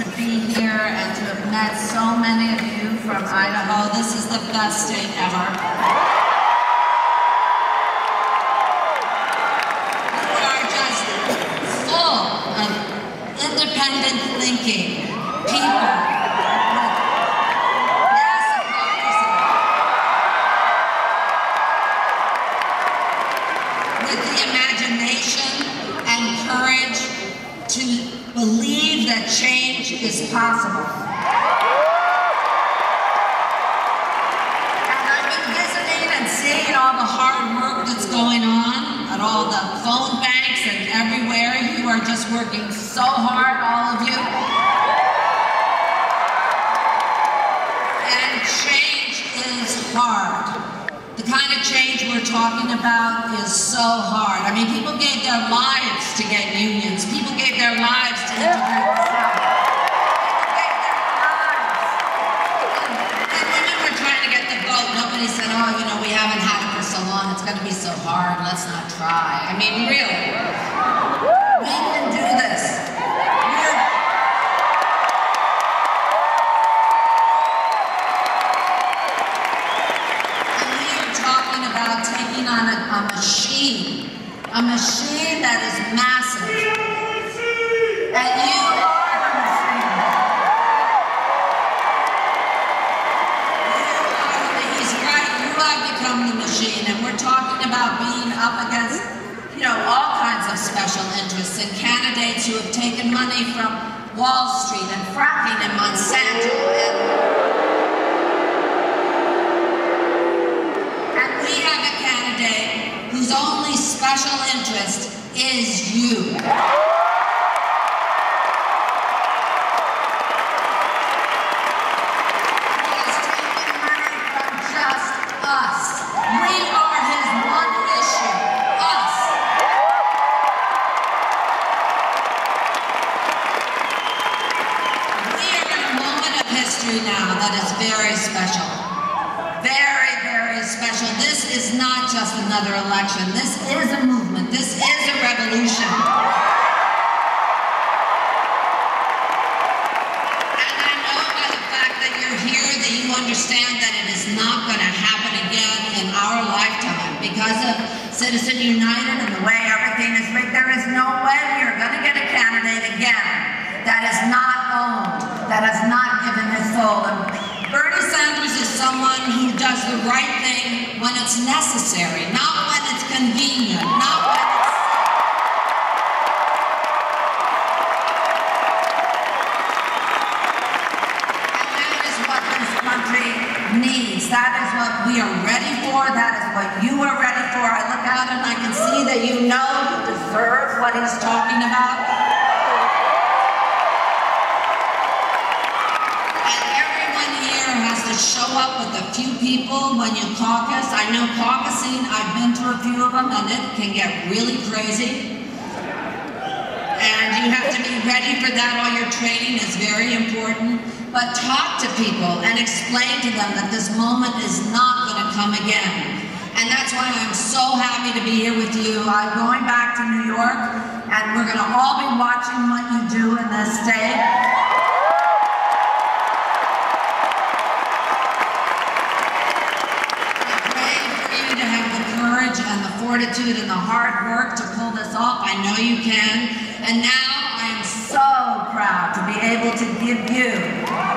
to be here and to have met so many of you from Idaho. This is the best state ever. You are just full of independent thinking people. With the imagination and courage to believe that change is possible. And I've been visiting and seeing all the hard work that's going on at all the phone banks and everywhere. You are just working so hard, all of you. And change is hard. The kind of change we're talking about is so hard. I mean, people gave their lives to vote. Nobody said, oh, you know, we haven't had it for so long. It's going to be so hard. Let's not try. I mean, really. We can do this. We're And we are talking about taking on a, a machine, a machine that is massive. And about being up against, you know, all kinds of special interests and candidates who have taken money from Wall Street and fracking and Monsanto and And we have a candidate whose only special interest is you. He has taken money from just us. We are his one issue, us. We are in a moment of now that is very special. Very, very special. This is not just another election. This is a movement. This is a revolution. And I know by the fact that you're here that you understand that it is not going to happen again in our lifetime because of Citizen United and the way everything is rigged. There is no way are going to get a candidate again that is not owned, that has not someone who does the right thing when it's necessary, not when it's convenient, not when it's And that is what this country needs. That is what we are ready for. That is what you are ready for. I look out and I can see that you know you deserve what he's talking about. To show up with a few people when you caucus. I know caucusing, I've been to a few of them, and it can get really crazy. And you have to be ready for that. All your training is very important. But talk to people and explain to them that this moment is not going to come again. And that's why I'm so happy to be here with you. I'm going back to New York, and we're going to all be watching what you do in this state. I pray for you to have the courage and the fortitude and the hard work to pull this off. I know you can. And now I am so proud to be able to give you